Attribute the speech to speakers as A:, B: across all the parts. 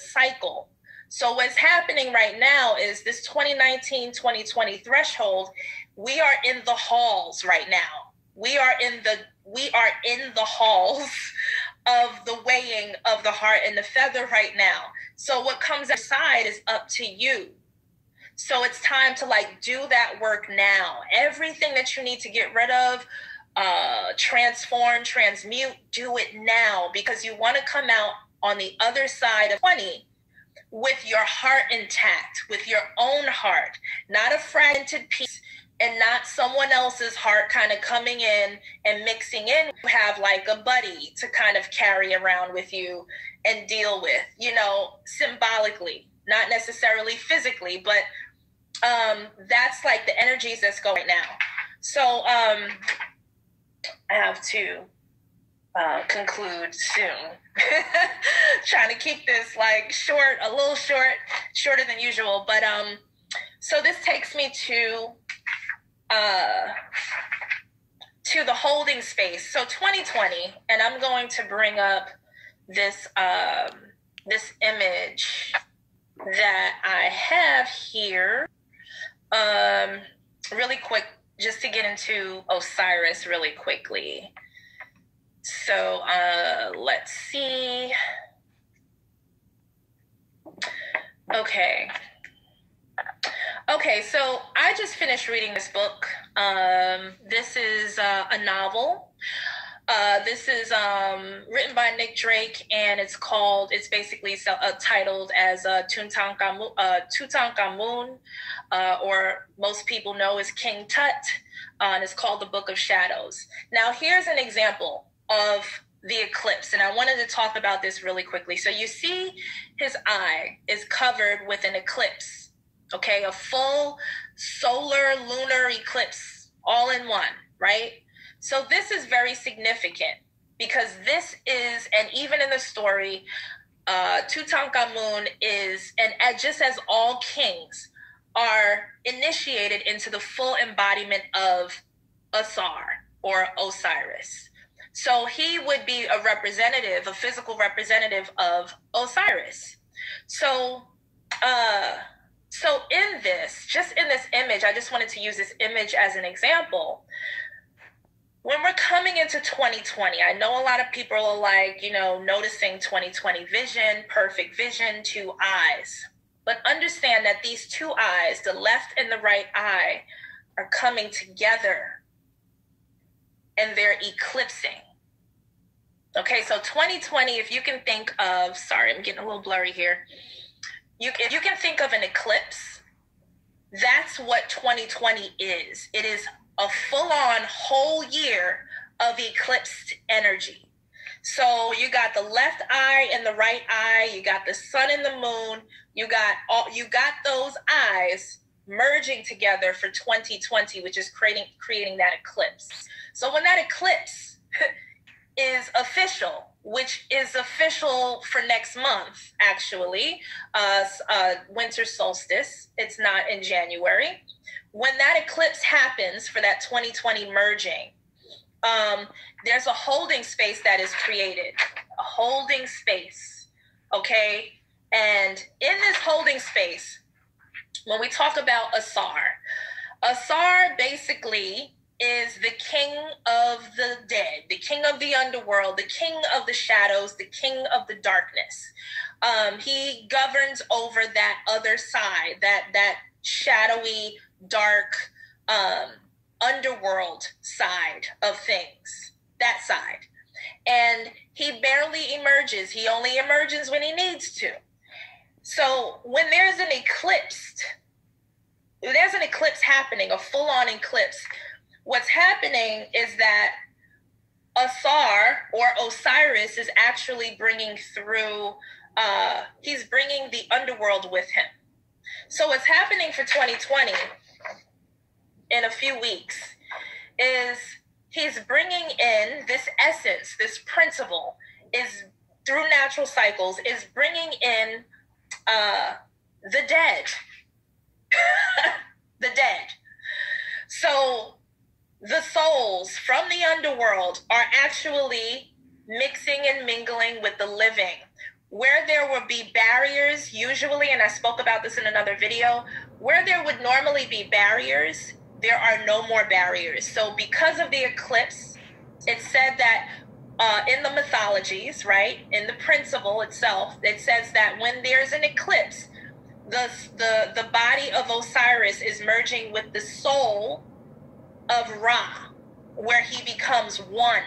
A: cycle. So what's happening right now is this 2019 2020 threshold, we are in the halls right now. We are in the we are in the halls of the weighing of the heart and the feather right now. So what comes aside is up to you. So it's time to like do that work now. Everything that you need to get rid of, uh, transform, transmute, do it now because you want to come out on the other side of 20 with your heart intact, with your own heart, not a fragmented piece and not someone else's heart kind of coming in and mixing in. You have like a buddy to kind of carry around with you and deal with, you know, symbolically, not necessarily physically, but um, that's like the energies that's going now. So um, I have to uh, conclude soon. Trying to keep this like short, a little short, shorter than usual. But um, so this takes me to uh, to the holding space. So 2020, and I'm going to bring up this um, this image that I have here. Um, really quick, just to get into Osiris really quickly. So uh, let's see. Okay. Okay, so I just finished reading this book. Um, this is uh, a novel. Uh, this is um, written by Nick Drake, and it's called. It's basically uh, titled as uh, Tutankhamun, uh, Tutankhamun uh, or most people know as King Tut, uh, and it's called the Book of Shadows. Now, here's an example of the eclipse, and I wanted to talk about this really quickly. So you see, his eye is covered with an eclipse okay? A full solar lunar eclipse all in one, right? So this is very significant because this is, and even in the story, uh, Tutankhamun is, and just as all kings are initiated into the full embodiment of Asar or Osiris. So he would be a representative, a physical representative of Osiris. So, uh, so, in this, just in this image, I just wanted to use this image as an example. When we're coming into 2020, I know a lot of people are like, you know, noticing 2020 vision, perfect vision, two eyes. But understand that these two eyes, the left and the right eye, are coming together and they're eclipsing. Okay, so 2020, if you can think of, sorry, I'm getting a little blurry here you if you can think of an eclipse, that's what 2020 is. It is a full-on whole year of eclipsed energy. So you got the left eye and the right eye, you got the sun and the moon, you got all you got those eyes merging together for 2020, which is creating creating that eclipse. So when that eclipse is official, which is official for next month, actually, uh, uh, winter solstice. It's not in January. When that eclipse happens for that 2020 merging, um, there's a holding space that is created, a holding space. Okay. And in this holding space, when we talk about Asar, Asar basically is the king of the dead, the king of the underworld, the king of the shadows, the king of the darkness. Um, he governs over that other side, that that shadowy, dark, um, underworld side of things. That side, and he barely emerges. He only emerges when he needs to. So when there's an eclipse, there's an eclipse happening, a full-on eclipse what's happening is that Asar or Osiris is actually bringing through, uh, he's bringing the underworld with him. So, what's happening for 2020 in a few weeks is he's bringing in this essence, this principle, is through natural cycles, is bringing in uh, the dead. the dead. So, the souls from the underworld are actually mixing and mingling with the living. where there would be barriers, usually, and I spoke about this in another video, where there would normally be barriers, there are no more barriers. So, because of the eclipse, it said that uh, in the mythologies, right, in the principle itself, it says that when there's an eclipse, the, the, the body of Osiris is merging with the soul of Ra, where he becomes one,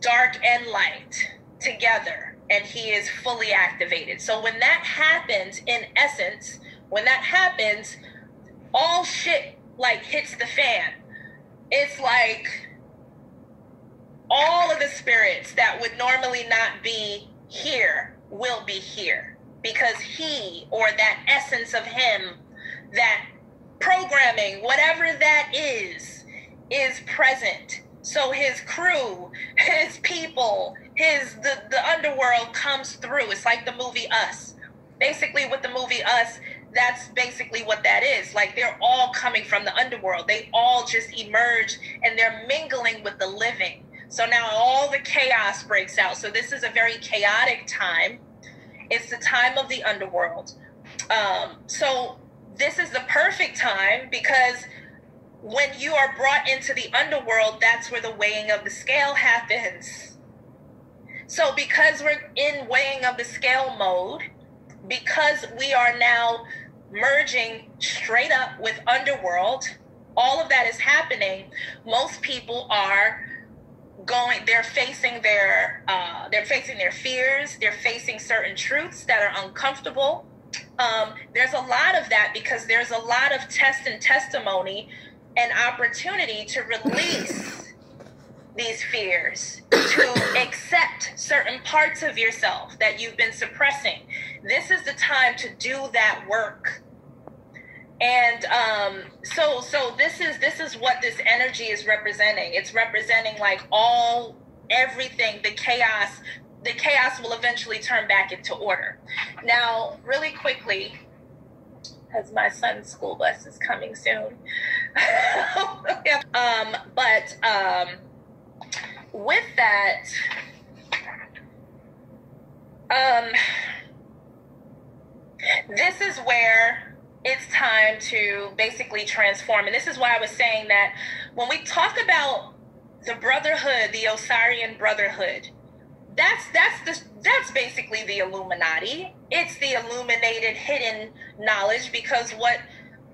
A: dark and light together, and he is fully activated. So when that happens, in essence, when that happens, all shit like hits the fan. It's like all of the spirits that would normally not be here will be here because he or that essence of him, that programming, whatever that is, is present. So his crew, his people, his the, the underworld comes through. It's like the movie Us. Basically, with the movie Us, that's basically what that is. Like they're all coming from the underworld. They all just emerge and they're mingling with the living. So now all the chaos breaks out. So this is a very chaotic time. It's the time of the underworld. Um, so this is the perfect time because when you are brought into the underworld, that's where the weighing of the scale happens. So because we're in weighing of the scale mode, because we are now merging straight up with underworld, all of that is happening. Most people are going they're facing their uh, they're facing their fears they're facing certain truths that are uncomfortable um, there's a lot of that because there's a lot of test and testimony and opportunity to release these fears, to accept certain parts of yourself that you've been suppressing. This is the time to do that work. And um, so, so this is this is what this energy is representing. It's representing like all everything, the chaos. The chaos will eventually turn back into order. Now, really quickly, because my son's school bus is coming soon. um, but um, with that, um, this is where it's time to basically transform. And this is why I was saying that when we talk about the brotherhood, the Osirian brotherhood, that's that's the that's basically the Illuminati. It's the illuminated hidden knowledge because what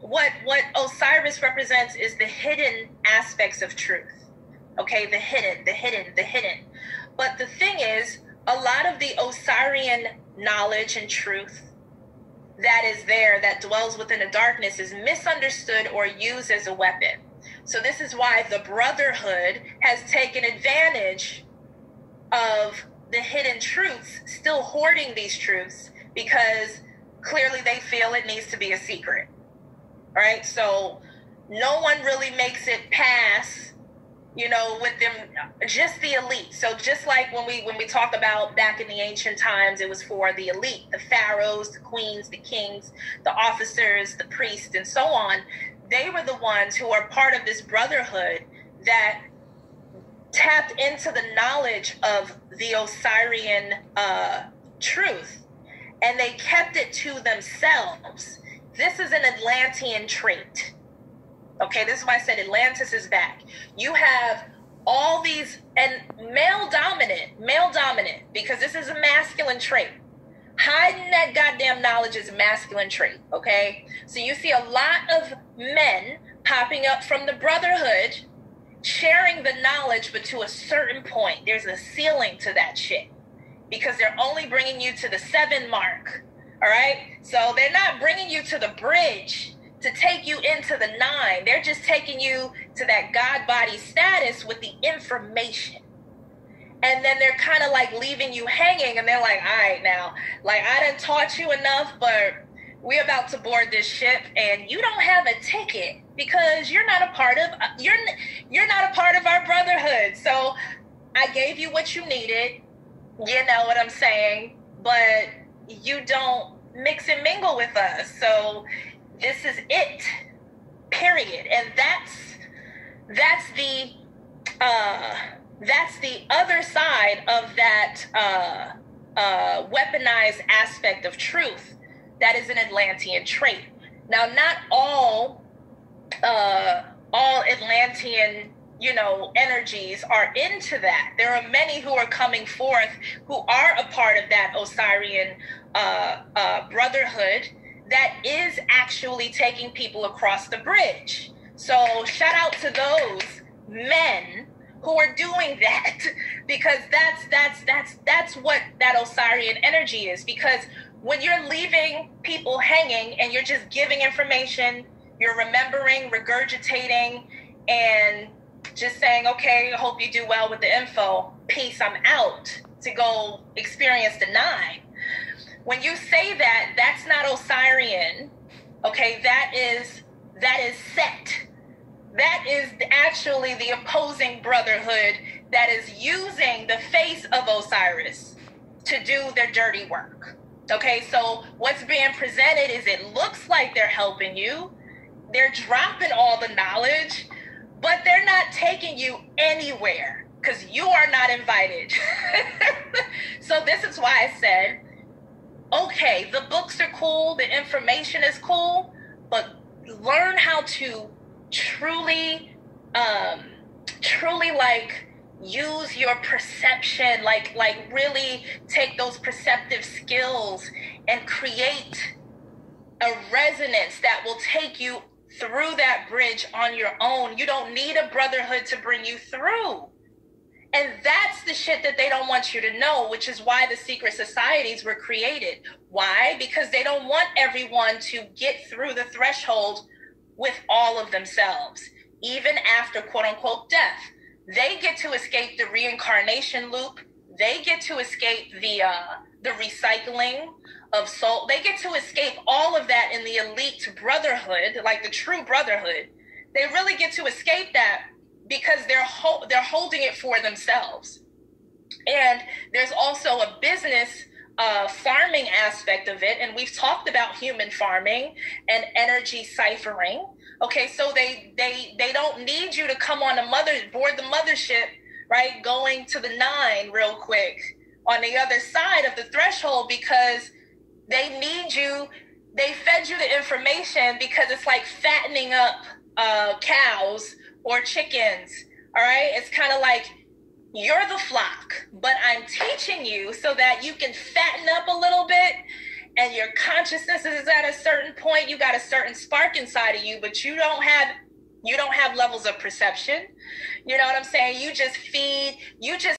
A: what what Osiris represents is the hidden aspects of truth. Okay, the hidden, the hidden, the hidden. But the thing is, a lot of the Osirian knowledge and truth that is there, that dwells within the darkness, is misunderstood or used as a weapon. So, this is why the Brotherhood has taken advantage of the hidden truths, still hoarding these truths because clearly they feel it needs to be a secret. Right? So, no one really makes it past you know with them just the elite. So just like when we when we talk about back in the ancient times it was for the elite the pharaohs the queens the kings the officers the priests and so on. They were the ones who are part of this brotherhood that tapped into the knowledge of the osirian uh, truth and they kept it to themselves. This is an atlantean trait Okay, this is why I said Atlantis is back. You have all these, and male dominant, male dominant, because this is a masculine trait. Hiding that goddamn knowledge is a masculine trait, okay? So you see a lot of men popping up from the brotherhood sharing the knowledge, but to a certain point. There's a ceiling to that shit because they're only bringing you to the seven mark, all right? So they're not bringing you to the bridge to take you into the nine. They're just taking you to that God body status with the information. And then they're kind of like leaving you hanging, and they're like, all right, now, like, I didn't taught you enough, but we're about to board this ship, and you don't have a ticket because you're not a part of uh, you're you're not a part of our brotherhood. So I gave you what you needed. You know what I'm saying? But you don't mix and mingle with us. So this is it period and that's that's the uh that's the other side of that uh uh, weaponized aspect of truth that is an Atlantean trait. Now, not all uh, all Atlantean you know energies are into that. There are many who are coming forth who are a part of that Osirian uh, uh, brotherhood that is actually taking people across the bridge. So shout out to those men who are doing that because that's that's that's that's what that Osirian energy is because when you're leaving people hanging and you're just giving information, you're remembering, regurgitating and just saying, okay, I hope you do well with the info. Peace, I'm out to go experience the nine. When you say that, that's not Osirian. Okay, that is that is Set. That is actually the opposing brotherhood that is using the face of Osiris to do their dirty work. Okay, so what's being presented is it looks like they're helping you. They're dropping all the knowledge, but they're not taking you anywhere because you are not invited. so this is why I said, okay, the books are cool, the information is cool, but learn how to truly, um, truly like use your perception, like like really take those perceptive skills and create a resonance that will take you through that bridge on your own. You don't need a brotherhood to bring you through. And that's the shit that they don't want you to know, which is why the secret societies were created. Why? Because they don't want everyone to get through the threshold with all of themselves, even after quote unquote death. They get to escape the reincarnation loop. They get to escape the uh, the recycling of soul. They get to escape all of that in the elite brotherhood, like the true brotherhood. They really get to escape that because they're ho- they're holding it for themselves. And there's also a business uh, farming aspect of it, and we've talked about human farming and energy ciphering. Okay, so they they they don't need you to come on the mother board the mothership, right? Going to the nine real quick on the other side of the threshold because they need you. They fed you the information because it's like fattening up uh, cows or chickens. All right, it's kind of like you're the flock, but I'm teaching you so that you can fatten up a little bit and your consciousness is at a certain point. You got a certain spark inside of you, but you don't have you don't have levels of perception. You know what I'm saying? You just feed, you just